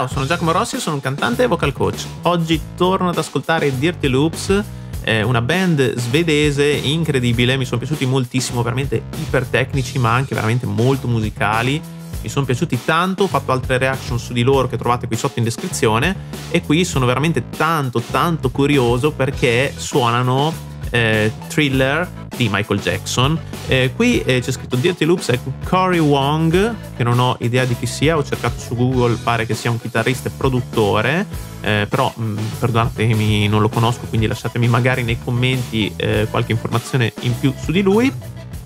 Ciao, sono Giacomo Rossi, sono un cantante e vocal coach. Oggi torno ad ascoltare Dirty Loops, eh, una band svedese incredibile, mi sono piaciuti moltissimo, veramente iper tecnici ma anche veramente molto musicali. Mi sono piaciuti tanto, ho fatto altre reaction su di loro che trovate qui sotto in descrizione e qui sono veramente tanto tanto curioso perché suonano eh, Thriller di Michael Jackson. Eh, qui eh, c'è scritto Dirty Loops è Cory Wong, che non ho idea di chi sia, ho cercato su Google, pare che sia un chitarrista e produttore, eh, però mh, mm, perdonatemi, non lo conosco, quindi lasciatemi magari nei commenti eh, qualche informazione in più su di lui.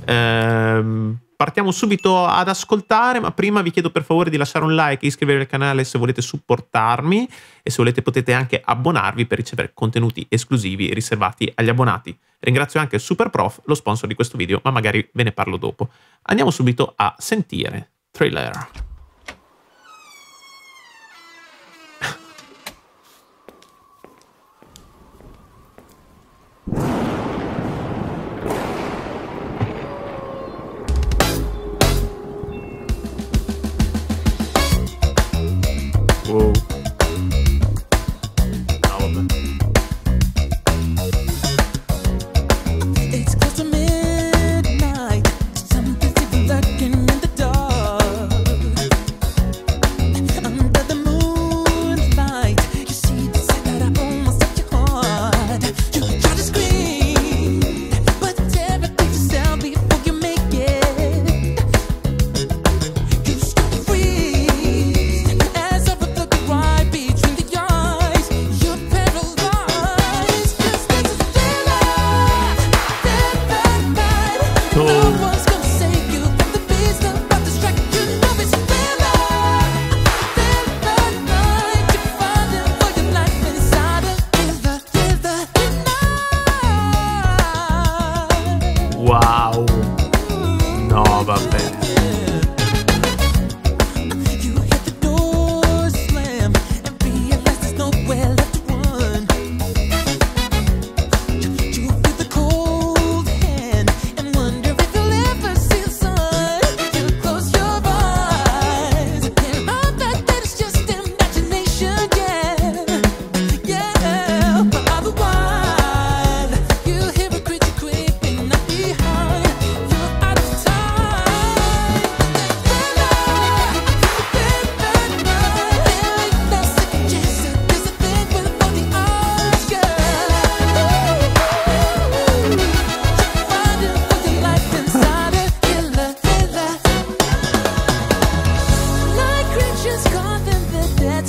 Ehm, partiamo subito ad ascoltare, ma prima vi chiedo per favore di lasciare un like e iscrivervi al canale se volete supportarmi e se volete potete anche abbonarvi per ricevere contenuti esclusivi riservati agli abbonati. Ringrazio anche Superprof, lo sponsor di questo video, ma magari ve ne parlo dopo. Andiamo subito a sentire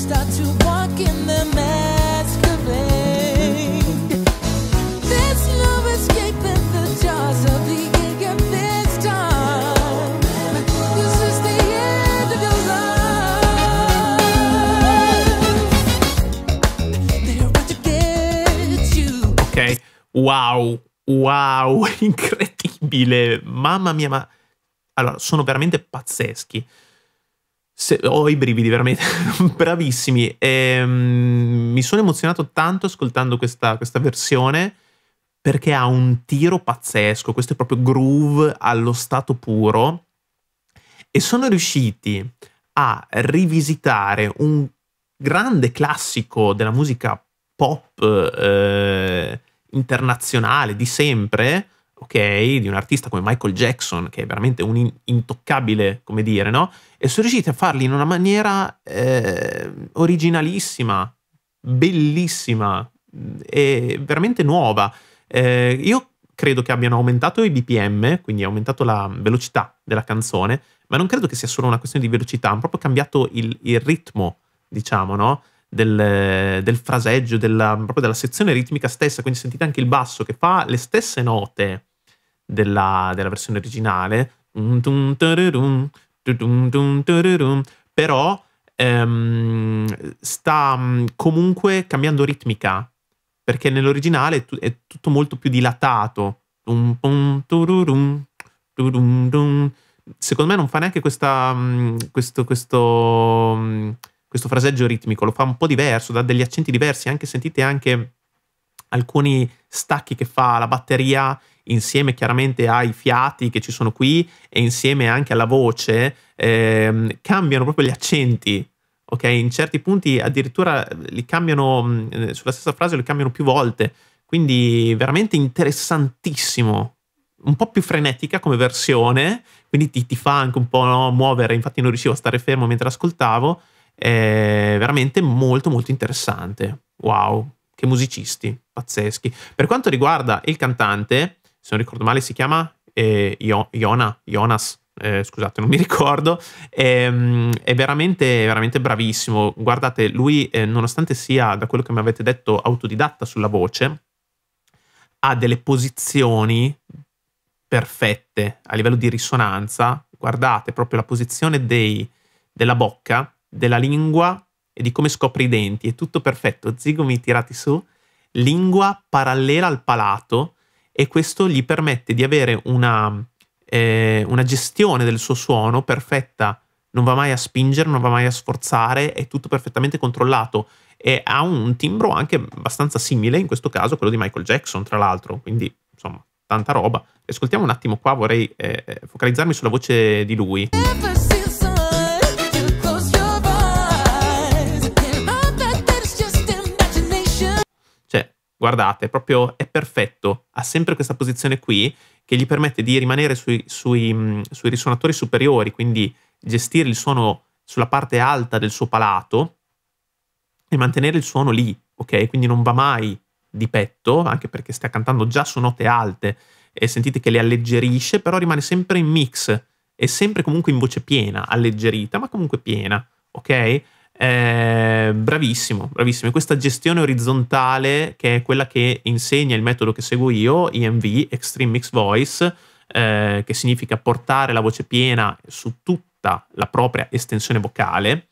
Thriller. Wow, wow, incredibile. Mamma mia, ma allora sono veramente pazzeschi. Se, ho i brividi, veramente bravissimi. E, um, mi sono emozionato tanto ascoltando questa, questa versione perché ha un tiro pazzesco. Questo è proprio groove allo stato puro. E sono riusciti a rivisitare un grande classico della musica pop eh, internazionale di sempre, ok, di un artista come Michael Jackson, che è veramente un in- intoccabile, come dire, no? E sono riusciti a farli in una maniera eh, originalissima, bellissima e veramente nuova. Eh, io credo che abbiano aumentato i BPM, quindi aumentato la velocità della canzone, ma non credo che sia solo una questione di velocità, hanno proprio cambiato il, il ritmo, diciamo, no? del, del fraseggio, della, proprio della sezione ritmica stessa, quindi sentite anche il basso che fa le stesse note della, della versione originale, però ehm, sta mm, comunque cambiando ritmica, perché nell'originale è tutto molto più dilatato. Secondo me non fa neanche questa, mm, questo, questo mm, questo fraseggio ritmico, lo fa un po' diverso, dà degli accenti diversi, anche sentite anche alcuni stacchi che fa la batteria insieme chiaramente ai fiati che ci sono qui e insieme anche alla voce, ehm, cambiano proprio gli accenti, ok? In certi punti addirittura li cambiano, mm, sulla stessa frase li cambiano più volte, quindi veramente interessantissimo. Un po' più frenetica come versione, quindi ti, ti fa anche un po' no, muovere, infatti non riuscivo a stare fermo mentre ascoltavo, è veramente molto molto interessante. Wow, che musicisti pazzeschi. Per quanto riguarda il cantante, se non ricordo male si chiama eh, Iona, Jonas, eh, scusate, non mi ricordo, ehm, è veramente, veramente bravissimo. Guardate, lui, eh, nonostante sia, da quello che mi avete detto, autodidatta sulla voce, ha delle posizioni perfette a livello di risonanza. Guardate proprio la posizione dei, della bocca, della lingua e di come scopre i denti. È tutto perfetto, zigomi tirati su, lingua parallela al palato e questo gli permette di avere una eh, una gestione del suo suono perfetta, non va mai a spingere, non va mai a sforzare, è tutto perfettamente controllato e ha un timbro anche abbastanza simile, in questo caso quello di Michael Jackson, tra l'altro, quindi insomma, tanta roba. Ascoltiamo un attimo qua, vorrei eh, focalizzarmi sulla voce di lui. Guardate, proprio è perfetto, ha sempre questa posizione qui che gli permette di rimanere sui, sui, sui risuonatori superiori, quindi gestire il suono sulla parte alta del suo palato e mantenere il suono lì, ok? Quindi non va mai di petto, anche perché sta cantando già su note alte e sentite che le alleggerisce, però rimane sempre in mix e sempre comunque in voce piena, alleggerita, ma comunque piena, ok? Eh, bravissimo, bravissimo. questa gestione orizzontale, che è quella che insegna il metodo che seguo io, EMV, Extreme Mix Voice, eh, che significa portare la voce piena su tutta la propria estensione vocale.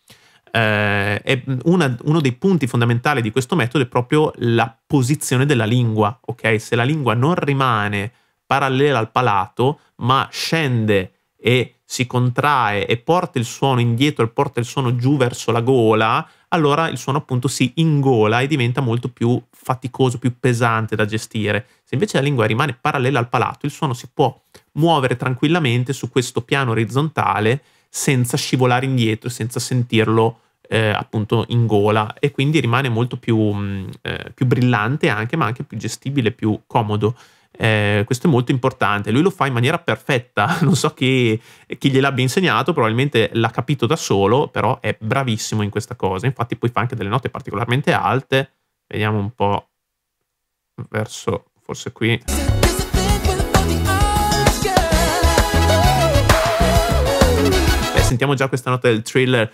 Eh, è una, uno dei punti fondamentali di questo metodo è proprio la posizione della lingua. Ok, se la lingua non rimane parallela al palato, ma scende e si contrae e porta il suono indietro e porta il suono giù verso la gola, allora il suono appunto si ingola e diventa molto più faticoso, più pesante da gestire. Se invece la lingua rimane parallela al palato, il suono si può muovere tranquillamente su questo piano orizzontale senza scivolare indietro, senza sentirlo eh, appunto in gola e quindi rimane molto più, mh, mm, eh, più brillante anche, ma anche più gestibile, più comodo. Eh, questo è molto importante. Lui lo fa in maniera perfetta. Non so chi, chi gliel'abbia insegnato, probabilmente l'ha capito da solo, però è bravissimo in questa cosa. Infatti, poi fa anche delle note particolarmente alte. Vediamo un po' verso forse qui. Beh, sentiamo già questa nota del thriller.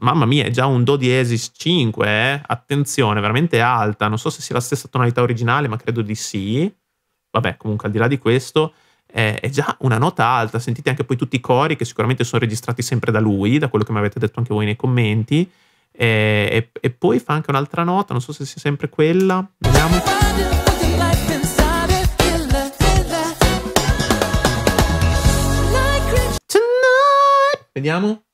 Mamma mia, è già un Do diesis 5, eh? Attenzione, veramente alta. Non so se sia la stessa tonalità originale, ma credo di sì. Vabbè, comunque al di là di questo, è già una nota alta. Sentite anche poi tutti i cori che sicuramente sono registrati sempre da lui, da quello che mi avete detto anche voi nei commenti. Eh, e, e, poi fa anche un'altra nota, non so se sia sempre quella. Vediamo. Vediamo.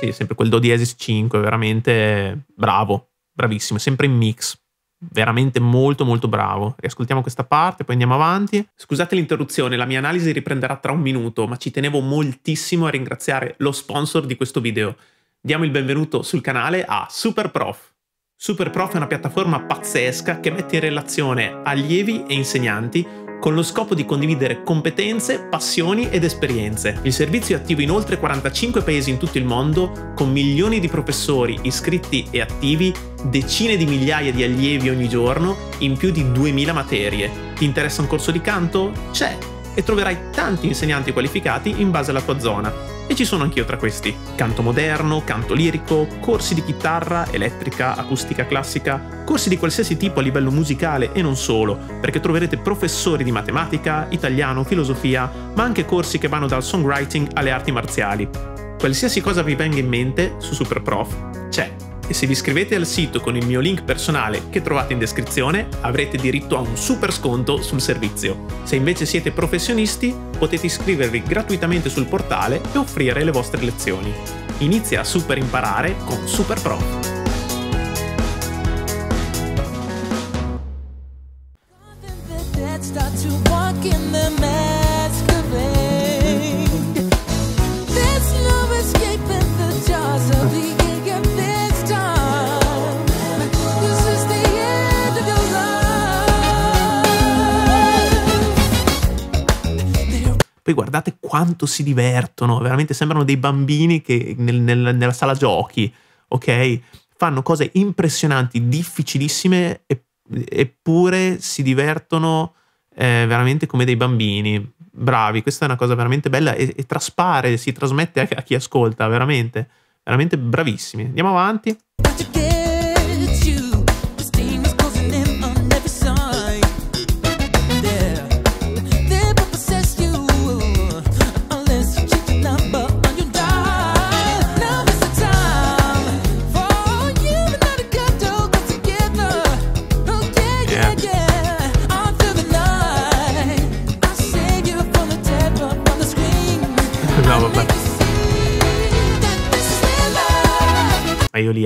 Sì, sempre quel Do diesis 5, veramente bravo, bravissimo, sempre in mix. Veramente molto molto bravo. Riascoltiamo questa parte, poi andiamo avanti. Scusate l'interruzione, la mia analisi riprenderà tra un minuto, ma ci tenevo moltissimo a ringraziare lo sponsor di questo video. Diamo il benvenuto sul canale a Superprof. Superprof è una piattaforma pazzesca che mette in relazione allievi e insegnanti con lo scopo di condividere competenze, passioni ed esperienze. Il servizio è attivo in oltre 45 paesi in tutto il mondo, con milioni di professori iscritti e attivi, decine di migliaia di allievi ogni giorno, in più di 2000 materie. Ti interessa un corso di canto? C'è! E troverai tanti insegnanti qualificati in base alla tua zona e ci sono anch'io tra questi. Canto moderno, canto lirico, corsi di chitarra, elettrica, acustica classica, corsi di qualsiasi tipo a livello musicale e non solo, perché troverete professori di matematica, italiano, filosofia, ma anche corsi che vanno dal songwriting alle arti marziali. Qualsiasi cosa vi venga in mente su Superprof c'è e se vi iscrivete al sito con il mio link personale che trovate in descrizione avrete diritto a un super sconto sul servizio. Se invece siete professionisti potete iscrivervi gratuitamente sul portale e offrire le vostre lezioni. Inizia a super imparare con Super Poi guardate quanto si divertono, veramente sembrano dei bambini che nel, nel, nella sala giochi, ok? Fanno cose impressionanti, difficilissime, e, eppure si divertono eh, veramente come dei bambini. Bravi, questa è una cosa veramente bella e, e traspare, si trasmette a, a chi ascolta, veramente, veramente bravissimi. Andiamo avanti.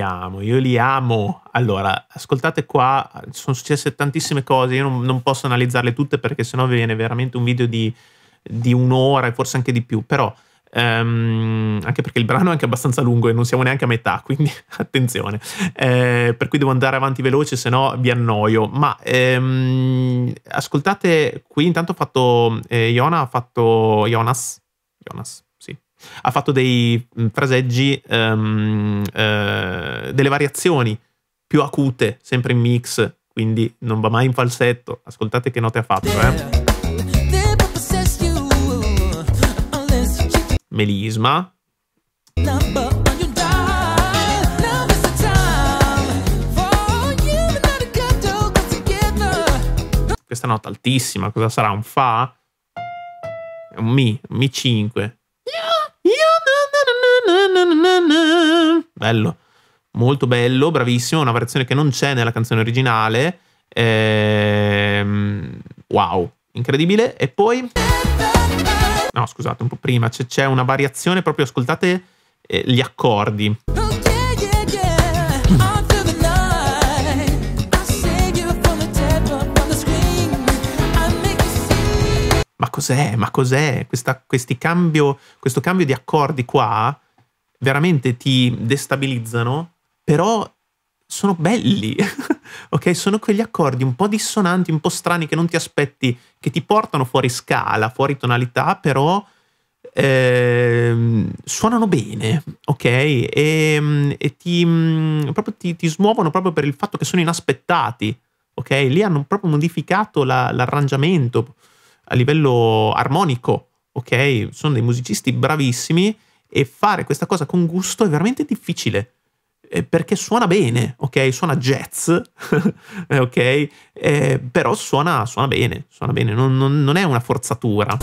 Amo, io li amo. Allora, ascoltate qua, sono successe tantissime cose, io non, non posso analizzarle tutte perché sennò viene veramente un video di, di un'ora e forse anche di più, però um, anche perché il brano è anche abbastanza lungo e non siamo neanche a metà, quindi attenzione. Eh, per cui devo andare avanti veloce, se no vi annoio. Ma ehm, ascoltate, qui intanto ho fatto, eh, Iona ha fatto, Jonas, Jonas, ha fatto dei fraseggi, um, uh, delle variazioni più acute, sempre in mix, quindi non va mai in falsetto. Ascoltate che note ha fatto, eh. Melisma. Questa nota altissima, cosa sarà? Un Fa? Un Mi, un Mi 5. Bello, molto bello, bravissimo. Una variazione che non c'è nella canzone originale. Ehm, wow, incredibile. E poi. No, scusate, un po' prima c'è, una variazione proprio. Ascoltate eh, gli accordi. Cos'è? Ma cos'è? Questa, cambio, questo cambio di accordi qua veramente ti destabilizzano, però sono belli, ok? Sono quegli accordi un po' dissonanti, un po' strani che non ti aspetti, che ti portano fuori scala, fuori tonalità, però eh, suonano bene, ok? E, e ti, proprio ti, ti, smuovono proprio per il fatto che sono inaspettati, ok? Lì hanno proprio modificato la, l'arrangiamento a livello armonico, ok? Sono dei musicisti bravissimi e fare questa cosa con gusto è veramente difficile eh, perché suona bene, ok? Suona jazz, ok? Eh, però suona, suona, bene, suona bene, non, non, non è una forzatura.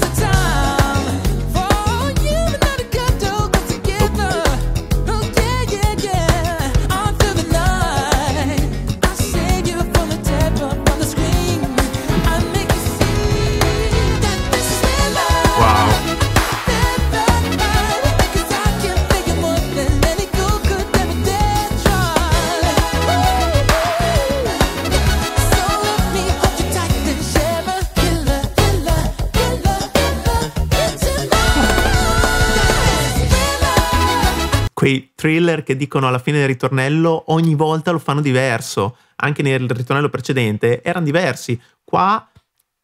Thriller che dicono alla fine del ritornello ogni volta lo fanno diverso. Anche nel ritornello precedente erano diversi. Qua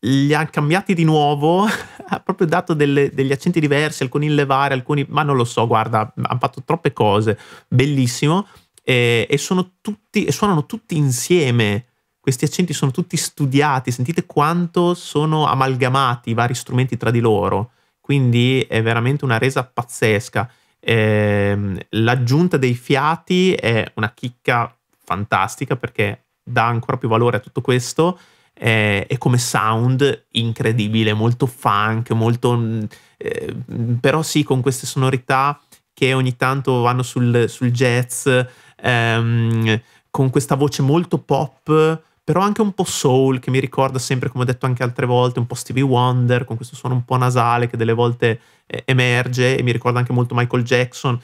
li ha cambiati di nuovo, ha proprio dato delle, degli accenti diversi, alcuni in levare, alcuni, ma non lo so, guarda, hanno fatto troppe cose, bellissimo, e, e, sono tutti, e suonano tutti insieme, questi accenti sono tutti studiati, sentite quanto sono amalgamati i vari strumenti tra di loro, quindi è veramente una resa pazzesca. Eh, l'aggiunta dei fiati è una chicca fantastica perché dà ancora più valore a tutto questo. Eh, e come sound incredibile, molto funk, molto... Eh, però sì, con queste sonorità che ogni tanto vanno sul, sul jazz, ehm, con questa voce molto pop però anche un po' soul che mi ricorda sempre, come ho detto anche altre volte, un po' Stevie Wonder, con questo suono un po' nasale che delle volte eh, emerge e mi ricorda anche molto Michael Jackson.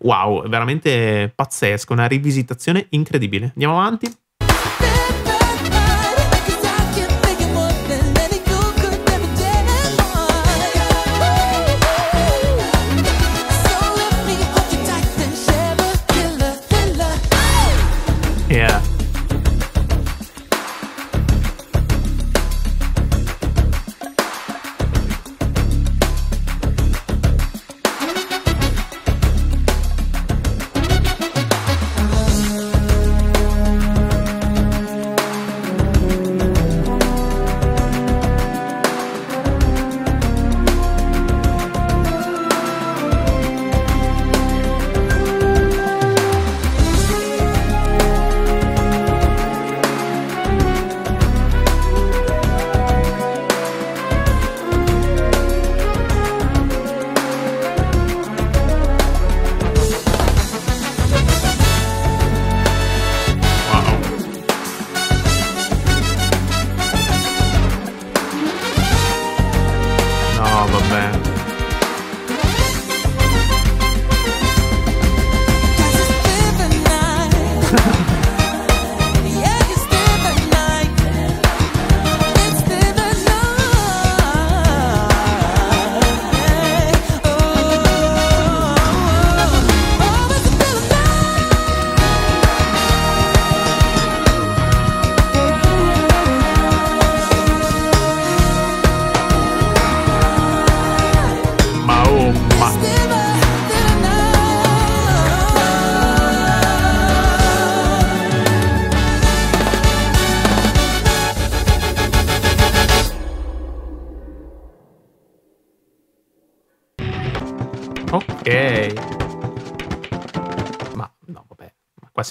Wow, veramente pazzesco, una rivisitazione incredibile. Andiamo avanti.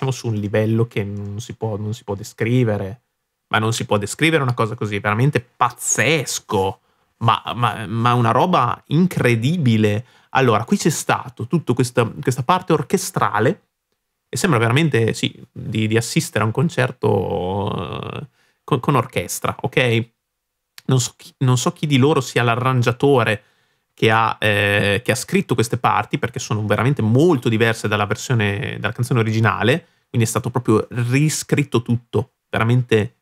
Siamo su un livello che non si può, non si può descrivere. Ma non si può descrivere una cosa così, veramente pazzesco. Ma, ma, ma una roba incredibile. Allora, qui c'è stato tutta questa, questa parte orchestrale e sembra veramente, sì, di, di assistere a un concerto uh, con, con, orchestra, ok? Non so, chi, non so chi di loro sia l'arrangiatore che ha, eh, che ha, scritto queste parti perché sono veramente molto diverse dalla versione della canzone originale, quindi è stato proprio riscritto tutto, veramente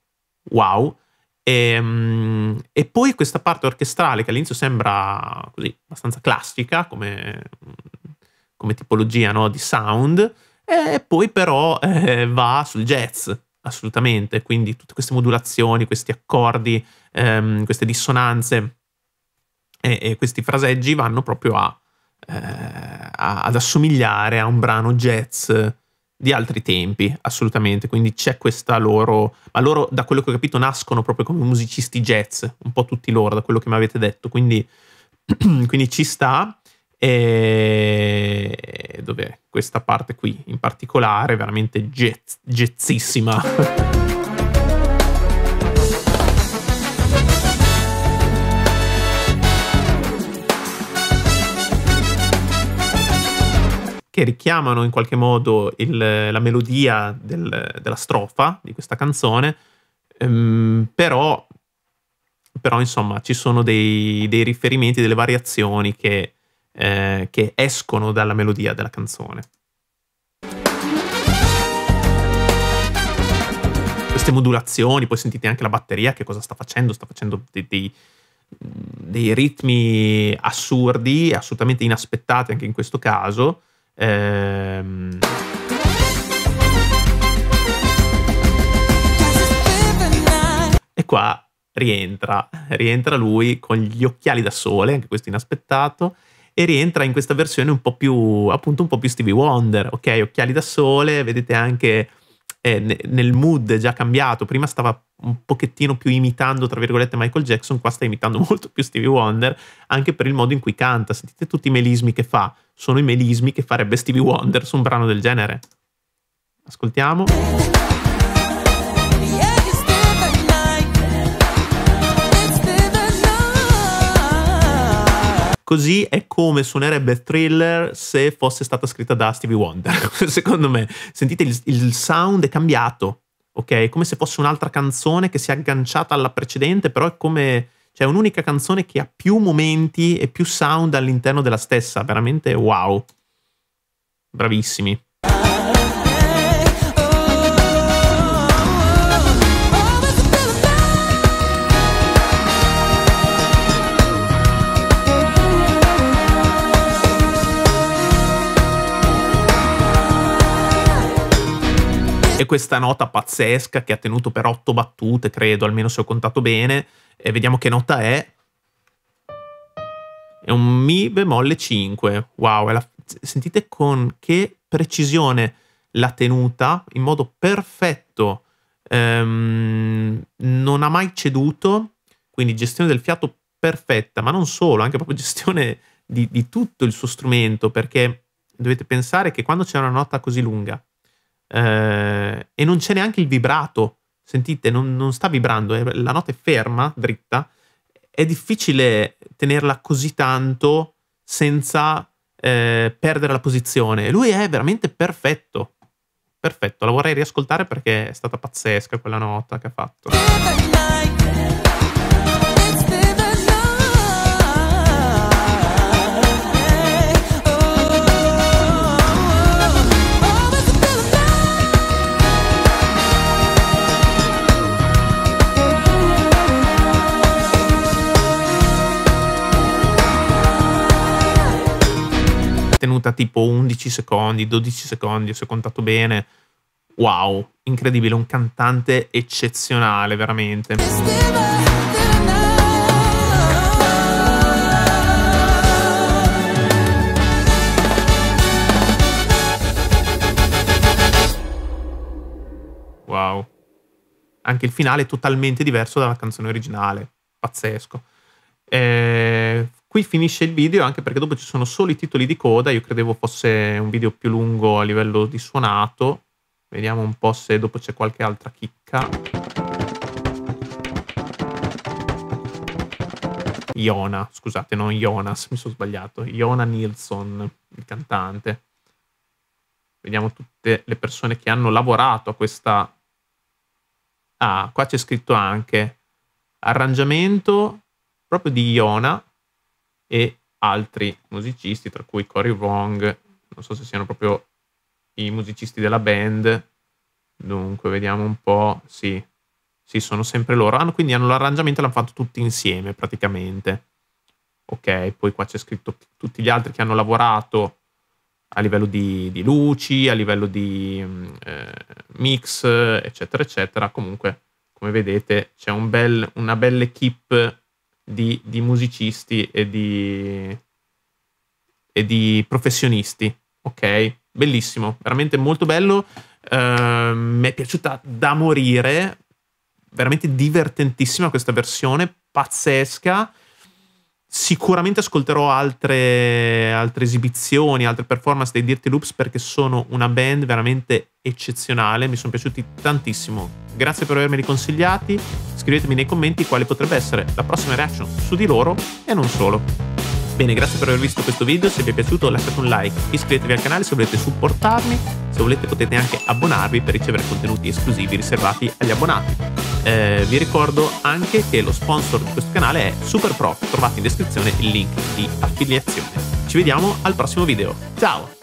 wow. E, um, e poi questa parte orchestrale che all'inizio sembra così abbastanza classica come, come tipologia no, di sound, e poi però eh, va sul jazz, assolutamente, quindi tutte queste modulazioni, questi accordi, ehm, queste dissonanze e, e questi fraseggi vanno proprio a, eh, a, ad assomigliare a un brano jazz di altri tempi, assolutamente. Quindi c'è questa loro. Ma loro, da quello che ho capito, nascono proprio come musicisti jazz, un po' tutti loro, da quello che mi avete detto. Quindi, quindi ci sta. E dov'è questa parte qui in particolare, veramente jazz, jazzissima. che richiamano in qualche modo il, la melodia del, della strofa di questa canzone, ehm, però, però, insomma ci sono dei, dei riferimenti, delle variazioni che, eh, che escono dalla melodia della canzone. Queste modulazioni, poi sentite anche la batteria che cosa sta facendo, sta facendo dei, dei dei ritmi assurdi, assolutamente inaspettati anche in questo caso, Ehm... E qua rientra, rientra lui con gli occhiali da sole, anche questo inaspettato, e rientra in questa versione un po' più, appunto un po' più Stevie Wonder, ok? Occhiali da sole, vedete anche eh, nel mood già cambiato, prima stava un pochettino più imitando, tra virgolette, Michael Jackson, qua sta imitando molto più Stevie Wonder, anche per il modo in cui canta, sentite tutti i melismi che fa, sono i melismi che farebbe Stevie Wonder su un brano del genere. Ascoltiamo. Così è come suonerebbe Thriller se fosse stata scritta da Stevie Wonder, secondo me. Sentite, il, il sound è cambiato, ok? È come se fosse un'altra canzone che si è agganciata alla precedente, però è come... Cioè, un'unica canzone che ha più momenti e più sound all'interno della stessa. Veramente wow. Bravissimi. e questa nota pazzesca che ha tenuto per otto battute, credo, almeno se ho contato bene, e vediamo che nota è. È un Mi bemolle 5. Wow, la... sentite con che precisione l'ha tenuta in modo perfetto. Um, non ha mai ceduto, quindi gestione del fiato perfetta, ma non solo, anche proprio gestione di, di tutto il suo strumento, perché dovete pensare che quando c'è una nota così lunga eh, e non c'è neanche il vibrato. Sentite, non, non sta vibrando, è, la nota è ferma, dritta. È difficile tenerla così tanto senza eh, perdere la posizione. Lui è veramente perfetto. Perfetto, la vorrei riascoltare perché è stata pazzesca quella nota che ha fatto. Tenuta tipo 11 secondi, 12 secondi, se ho contato bene. Wow, incredibile, un cantante eccezionale, veramente. Wow. Anche il finale è totalmente diverso dalla canzone originale. Pazzesco. Eh, Qui finisce il video anche perché dopo ci sono solo i titoli di coda, io credevo fosse un video più lungo a livello di suonato, Vediamo un po' se dopo c'è qualche altra chicca. Iona, scusate, non Jonas, mi sono sbagliato. Iona Nilsson, il cantante. Vediamo tutte le persone che hanno lavorato a questa... Ah, qua c'è scritto anche arrangiamento proprio di Iona e altri musicisti, tra cui Cory Wrong, non so se siano proprio i musicisti della band. Dunque, vediamo un po'. Sì, sì, sono sempre loro. Ah, quindi hanno l'arrangiamento e l'hanno fatto tutti insieme praticamente. Ok, poi qua c'è scritto tutti gli altri che hanno lavorato a livello di, di luci, a livello di eh, mix, eccetera, eccetera. Comunque, come vedete, c'è un bel, una bella equip di, di musicisti e di, e di professionisti. Ok, bellissimo, veramente molto bello. Uh, mi è piaciuta da morire, veramente divertentissima questa versione, pazzesca. Sicuramente ascolterò altre, altre esibizioni, altre performance dei Dirty Loops perché sono una band veramente eccezionale, mi sono piaciuti tantissimo. Grazie per avermeli consigliati, scrivetemi nei commenti quale potrebbe essere la prossima reaction su di loro e non solo. Bene, grazie per aver visto questo video, se vi è piaciuto lasciate un like, iscrivetevi al canale se volete supportarmi, se volete potete anche abbonarvi per ricevere contenuti esclusivi riservati agli abbonati. Eh, vi ricordo anche che lo sponsor di questo canale è SuperPro, trovate in descrizione il link di affiliazione. Ci vediamo al prossimo video, ciao!